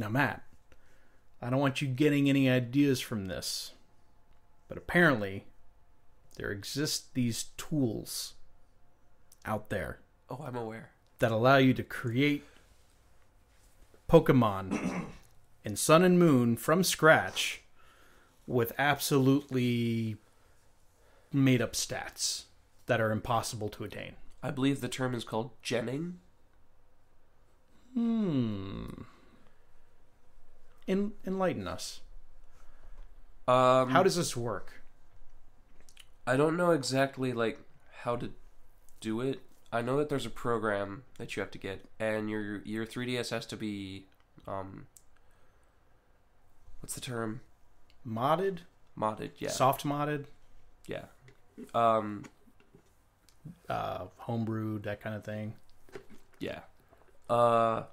Now, Matt, I don't want you getting any ideas from this, but apparently there exist these tools out there Oh, I'm aware. that allow you to create Pokemon in Sun and Moon from scratch with absolutely made up stats that are impossible to attain. I believe the term is called genning. Hmm. En- enlighten us. Um, How does this work? I don't know exactly like how to do it. I know that there's a program that you have to get, and your your 3ds has to be, um, what's the term? Modded? Modded. Yeah. Soft modded? yeah. Um. Uh, homebrewed, that kind of thing. Yeah. Uh.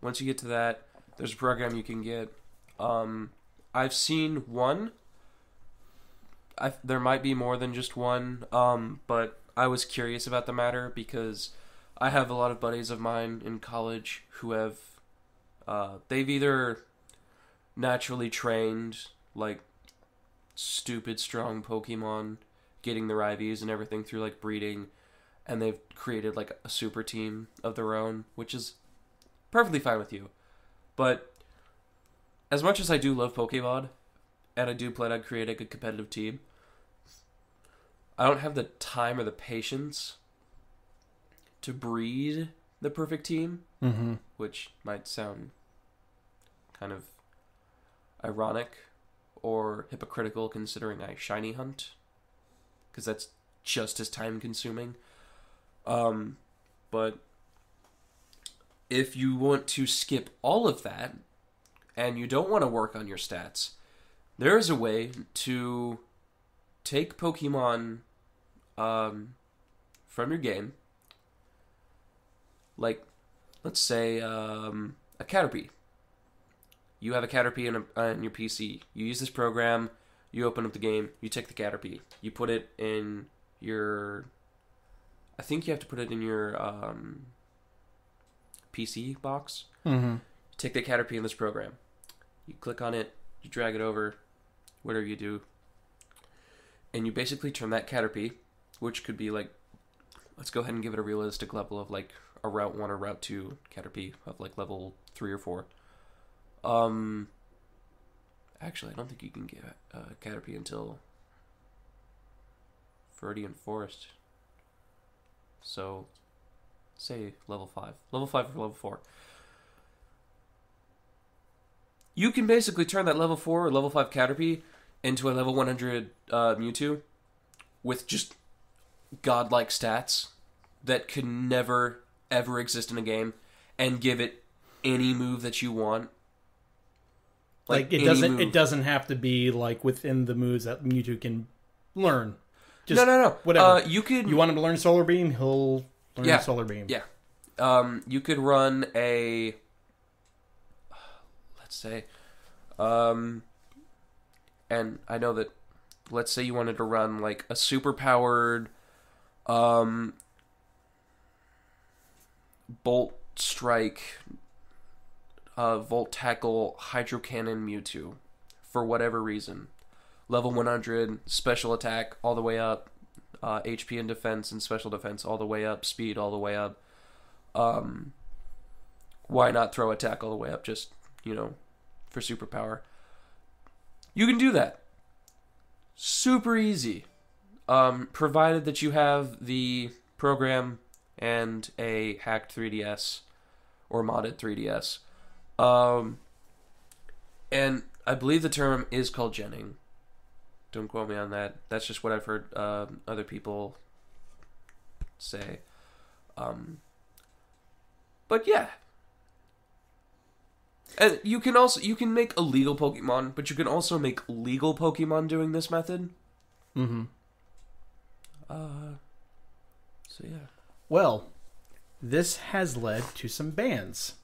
Once you get to that, there's a program you can get. Um, I've seen one. I there might be more than just one. Um, but I was curious about the matter because I have a lot of buddies of mine in college who have, uh, they've either naturally trained like stupid strong Pokemon, getting their IVs and everything through like breeding, and they've created like a super team of their own, which is perfectly fine with you. But as much as I do love Pokemon, and I do plan on creating a competitive team, I don't have the time or the patience to breed the perfect team, Mm-hmm. which might sound kind of ironic or hypocritical considering I shiny hunt, because that's just as time consuming. Um, but if you want to skip all of that and you don't want to work on your stats, there is a way to take Pokemon um, from your game. Like, let's say um, a Caterpie. You have a Caterpie in, a, in your PC. You use this program. You open up the game. You take the Caterpie. You put it in your. I think you have to put it in your um, PC box. Mm-hmm. Take the Caterpie in this program. You click on it. You drag it over. Whatever you do. And you basically turn that Caterpie, which could be like, let's go ahead and give it a realistic level of like a Route 1 or Route 2 Caterpie of like level 3 or 4. Um, actually, I don't think you can get uh, Caterpie until Viridian Forest. So, say level 5. Level 5 or level 4. You can basically turn that level 4 or level 5 Caterpie into a level 100 uh, Mewtwo with just godlike stats that could never ever exist in a game and give it any move that you want. Like, it doesn't move. it doesn't have to be like within the moves that Mewtwo can learn. Just no, no, no. whatever. Uh, you could You want him to learn Solar Beam, he'll learn Yeah. Solar Beam. Yeah. um, you could run a let's say um and I know that let's say you wanted to run like a super powered um bolt strike uh volt tackle hydro cannon Mewtwo for whatever reason level 100 special attack all the way up uh, HP and defense and special defense all the way up speed all the way up. Um, why not throw attack all the way up just you know for superpower? You can do that. Super easy. Um, provided that you have the program and a hacked 3ds or modded 3ds um, and i believe the term is called genning don't quote me on that that's just what i've heard uh, other people say um, but yeah. And you can also you can make illegal Pokemon, but you can also make legal Pokemon doing this method. Mm-hmm. Uh so yeah. Well, this has led to some bans.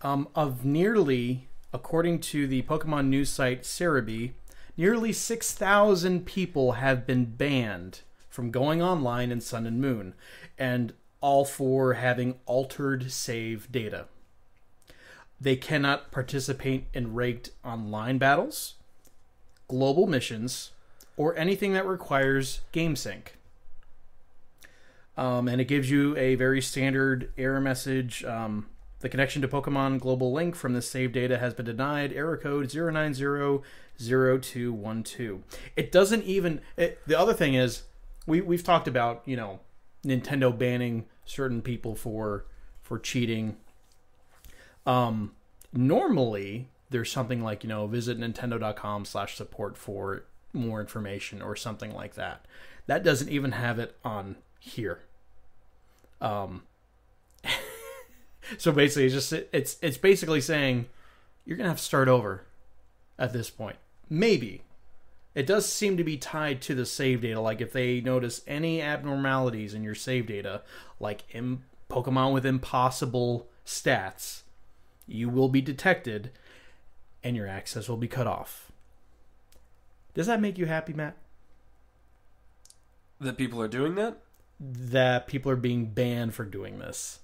Um, of nearly, according to the Pokemon news site Serebii, nearly 6,000 people have been banned from going online in Sun and Moon, and all for having altered save data. they cannot participate in ranked online battles, global missions, or anything that requires game sync. Um, and it gives you a very standard error message. Um, the connection to Pokemon Global Link from the save data has been denied. Error code 0900212. It doesn't even. It, the other thing is, we, we've talked about, you know, Nintendo banning certain people for for cheating. Um, normally, there's something like, you know, visit nintendo.com slash support for more information or something like that. That doesn't even have it on here. Um, so basically, it's just it's it's basically saying you're gonna have to start over at this point. Maybe it does seem to be tied to the save data. Like if they notice any abnormalities in your save data, like Im- Pokemon with impossible stats, you will be detected, and your access will be cut off. Does that make you happy, Matt? That people are doing that? That people are being banned for doing this.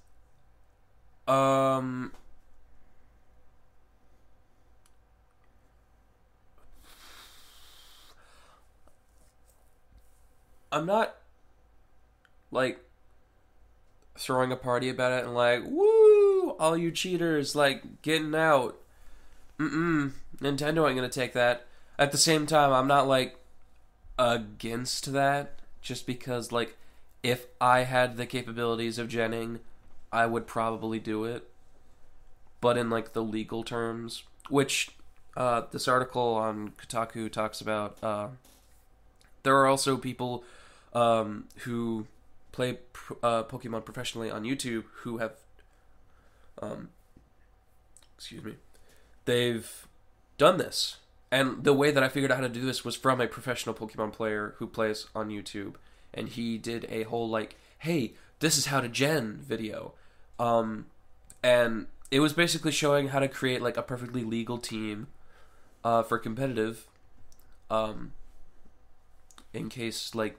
Um. I'm not like throwing a party about it and like, woo, all you cheaters, like getting out. Mm-mm. Nintendo ain't gonna take that. At the same time, I'm not like against that just because like if I had the capabilities of genning, I would probably do it. But in like the legal terms, which uh, this article on Kotaku talks about, uh, there are also people um, who play uh, Pokemon professionally on YouTube who have, um, excuse me, they've done this. And the way that I figured out how to do this was from a professional Pokemon player who plays on YouTube, and he did a whole like, "Hey, this is how to gen" video, um, and it was basically showing how to create like a perfectly legal team uh, for competitive, um, in case like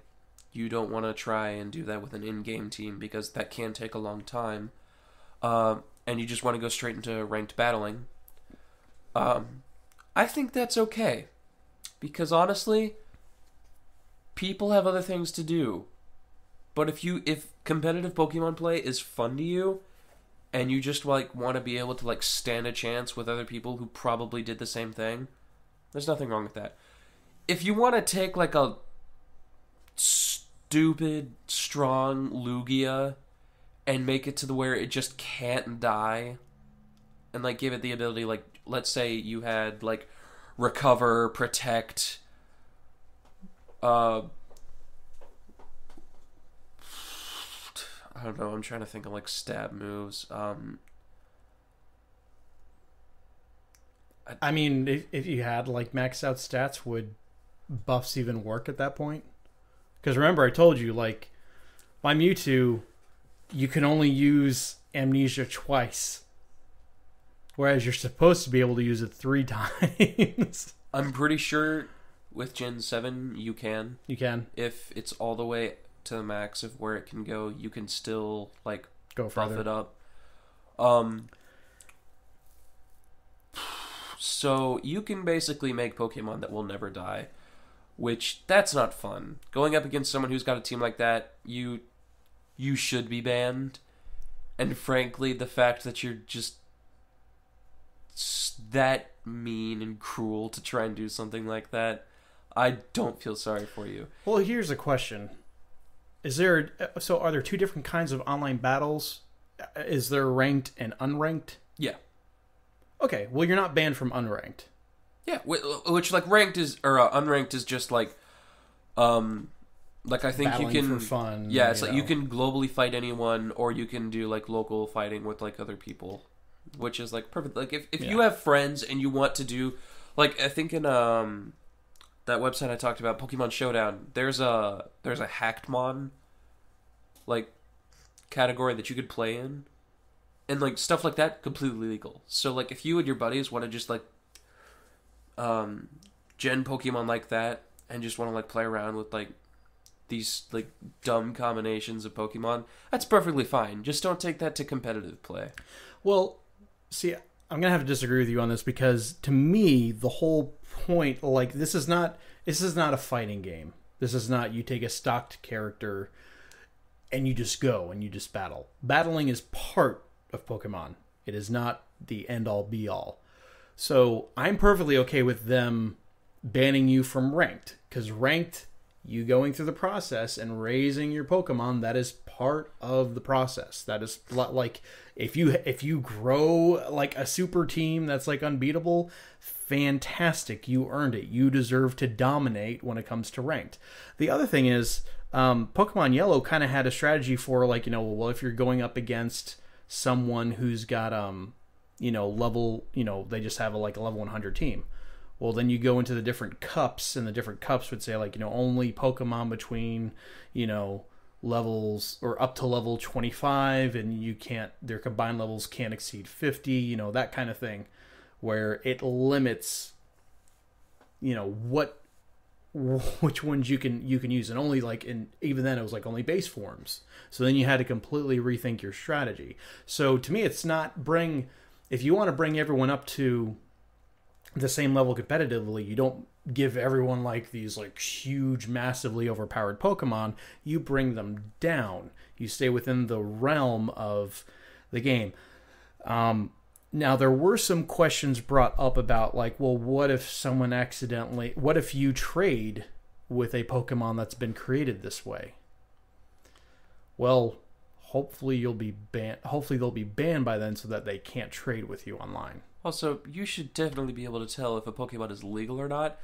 you don't want to try and do that with an in-game team because that can take a long time, uh, and you just want to go straight into ranked battling. Um, I think that's okay, because honestly, people have other things to do. But if you if competitive Pokemon play is fun to you, and you just like want to be able to like stand a chance with other people who probably did the same thing, there's nothing wrong with that. If you want to take like a stupid strong Lugia and make it to the where it just can't die and like give it the ability like let's say you had like recover, protect uh I don't know. I'm trying to think of like stab moves. Um, I mean, if, if you had like maxed out stats, would buffs even work at that point? Because remember, I told you like my Mewtwo, you can only use amnesia twice, whereas you're supposed to be able to use it three times. I'm pretty sure with Gen Seven you can. You can if it's all the way to the max of where it can go, you can still like go buff further. it up. Um. So you can basically make Pokemon that will never die, which that's not fun. Going up against someone who's got a team like that, you you should be banned. And frankly, the fact that you're just that mean and cruel to try and do something like that, I don't feel sorry for you. Well, here's a question: Is there so? Are there two different kinds of online battles? Is there ranked and unranked? Yeah. Okay, well, you're not banned from unranked. Yeah, which like ranked is or uh, unranked is just like, um, like I think Battling you can for fun. Yeah, it's like you can globally fight anyone, or you can do like local fighting with like other people, which is like perfect. Like if, if you have friends and you want to do, like I think in um, that website I talked about, Pokemon Showdown. There's a there's a Hackedmon, like, category that you could play in, and like stuff like that completely legal. So like if you and your buddies want to just like, um, gen Pokemon like that and just want to like play around with like these like dumb combinations of Pokemon, that's perfectly fine. Just don't take that to competitive play. Well, see, I'm gonna have to disagree with you on this because to me the whole point, like this is not this is not a fighting game. This is not you take a stocked character and you just go and you just battle. Battling is part of Pokemon. It is not the end all be all. So I'm perfectly okay with them banning you from ranked because ranked you going through the process and raising your pokemon that is part of the process that is like if you if you grow like a super team that's like unbeatable fantastic. You earned it. You deserve to dominate when it comes to ranked. The other thing is um, pokemon yellow kind of had a strategy for like you know well if you're going up against someone who's got um you know level you know they just have a like a level 100 team well then you go into the different cups and the different cups would say like you know only pokemon between you know levels or up to level 25 and you can't their combined levels can't exceed 50 you know that kind of thing where it limits you know what which ones you can you can use and only like and even then it was like only base forms so then you had to completely rethink your strategy so to me it's not bring if you want to bring everyone up to the same level competitively. You don't give everyone like these like huge, massively overpowered Pokemon. You bring them down. You stay within the realm of the game. Um, now there were some questions brought up about like, well, what if someone accidentally? What if you trade with a Pokemon that's been created this way? Well, hopefully you'll be banned. Hopefully they'll be banned by then, so that they can't trade with you online. Also, you should definitely be able to tell if a Pokemon is legal or not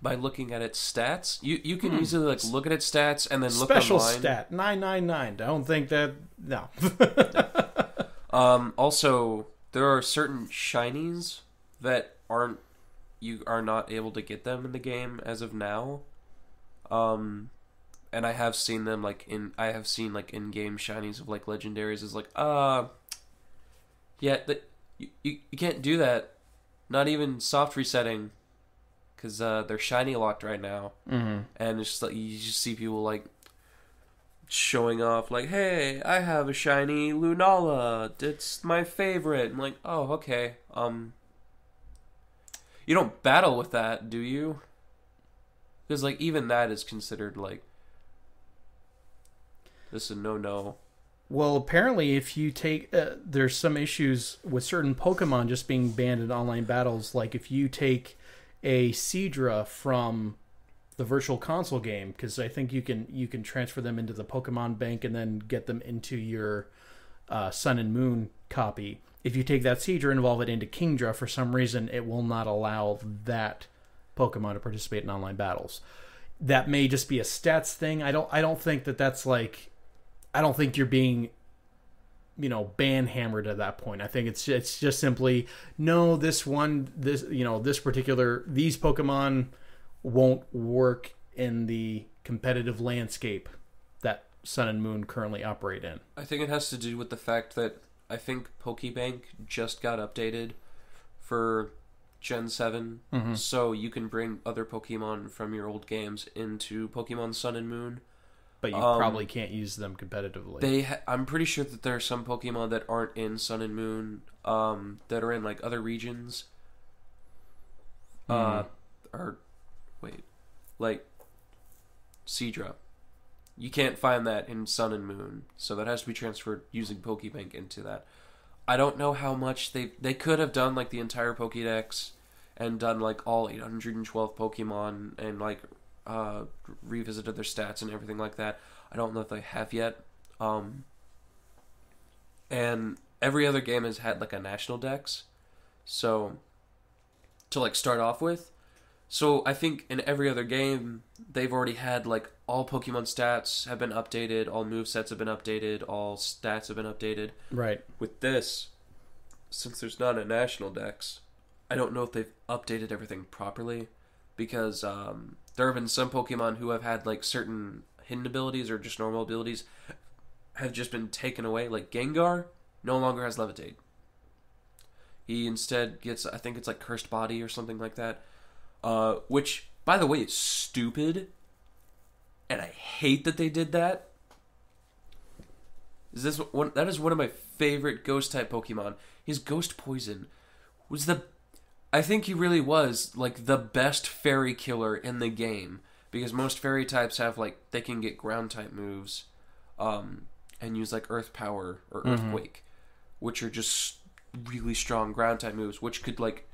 by looking at its stats. You you can easily like look at its stats and then look Special online. stat nine nine nine. Don't think that no. Um, also, there are certain shinies that aren't you are not able to get them in the game as of now. Um, and I have seen them like in I have seen like in game shinies of like legendaries is like uh yeah that you, you you can't do that. Not even soft resetting because uh, they're shiny locked right now, mm-hmm. and it's just like you just see people like showing off like hey i have a shiny lunala. It's my favorite. I'm like oh okay um you don't battle with that do you? Because like even that is considered like this is a no no Well, apparently, if you take, uh, there's some issues with certain Pokemon just being banned in online battles. Like if you take a Seadra from the Virtual Console game, because I think you can you can transfer them into the Pokemon Bank and then get them into your uh, Sun and Moon copy. If you take that Seadra and evolve it into Kingdra, for some reason, it will not allow that Pokemon to participate in online battles. That may just be a stats thing. I don't. I don't think that that's like. I don't think you're being you know ban hammered at that point i think it's it's just simply no this one this you know this particular these pokemon won't work in the competitive landscape that sun and moon currently operate in i think it has to do with the fact that i think pokebank just got updated for gen 7 Mhm. so you can bring other pokemon from your old games into pokemon sun and moon but you Um, probably can't use them competitively They, ha- I'm pretty sure that there are some Pokemon that aren't in Sun and Moon, um, that are in like other regions. Uh, or wait, like Seadra. You can't find that in Sun and Moon, so that has to be transferred using Pokebank into that. I don't know how much they they could have done like the entire Pokédex and done like all 812 Pokemon and like uh, revisited their stats and everything like that. I don't know if they have yet. Um, and every other game has had like a national dex, so to like start off with. So I think in every other game they've already had like all Pokemon stats have been updated, all move sets have been updated, all stats have been updated. right With this, since there's not a national dex, I don't know if they've updated everything properly because um, there have been some Pokemon who have had like certain hidden abilities or just normal abilities have just been taken away. Like Gengar no longer has Levitate. He instead gets, I think it's like Cursed Body or something like that. Uh, which, by the way, is stupid. And I hate that they did that. Is this one? That is one of my favorite Ghost type Pokemon. He's Ghost Poison, was the I think he really was like the best fairy killer in the game because most fairy types have like they can get ground type moves um and use like earth power or Mhm. earthquake which are just really strong ground type moves which could like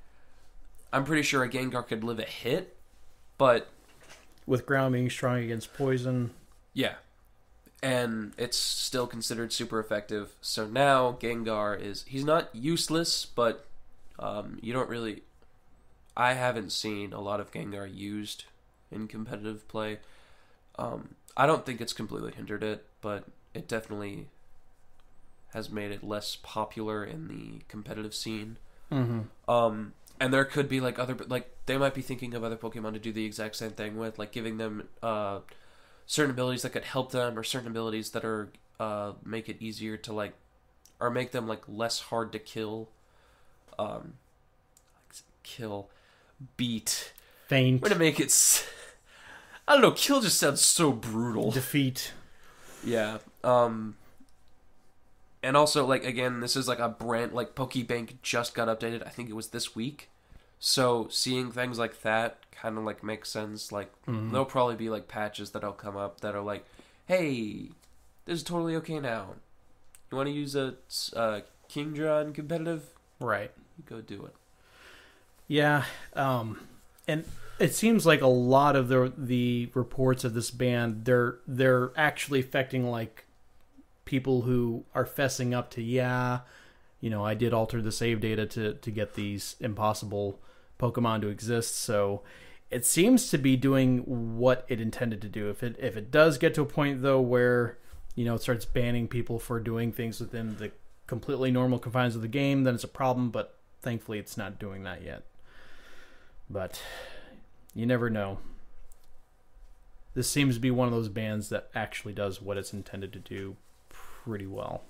I'm pretty sure a Gengar could live a hit but With ground being strong against poison. yeah and it's still considered super effective so now Gengar is he's not useless but um, you don't really I haven't seen a lot of Gengar used in competitive play. Um, I don't think it's completely hindered it, but it definitely has made it less popular in the competitive scene. Mm-hmm. Um, and there could be like other like they might be thinking of other Pokemon to do the exact same thing with, like giving them uh, certain abilities that could help them, or certain abilities that are uh, make it easier to like, or make them like less hard to kill. Um, kill, beat. Faint. We're gonna make it. s- I don't know. Kill just sounds so brutal. Defeat. Yeah. Um and also like again, this is like a brand like Pokebank just got updated. I think it was this week. So seeing things like that kind of like makes sense. Like Mhm. there'll probably be like patches that'll come up that are like, "Hey, this is totally okay now. You want to use a uh, Kingdra in competitive? Right. Go do it." Yeah, um, and it seems like a lot of the the reports of this band they're they're actually affecting like people who are fessing up to yeah, you know, I did alter the save data to to get these impossible Pokemon to exist, so it seems to be doing what it intended to do. If it if it does get to a point though where you know it starts banning people for doing things within the completely normal confines of the game, then it's a problem. But thankfully, it's not doing that yet. But you never know. This seems to be one of those bands that actually does what it's intended to do pretty well.